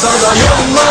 sana yanmam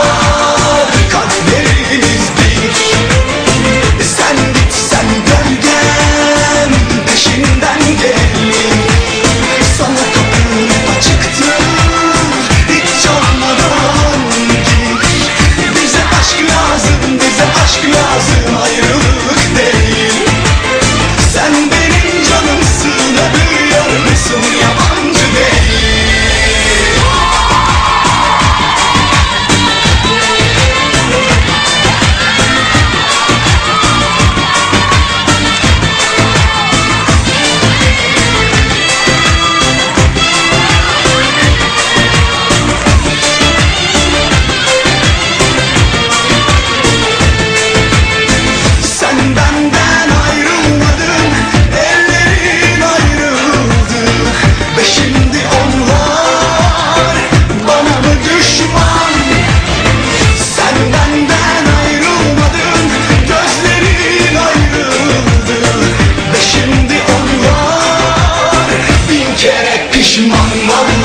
you want me,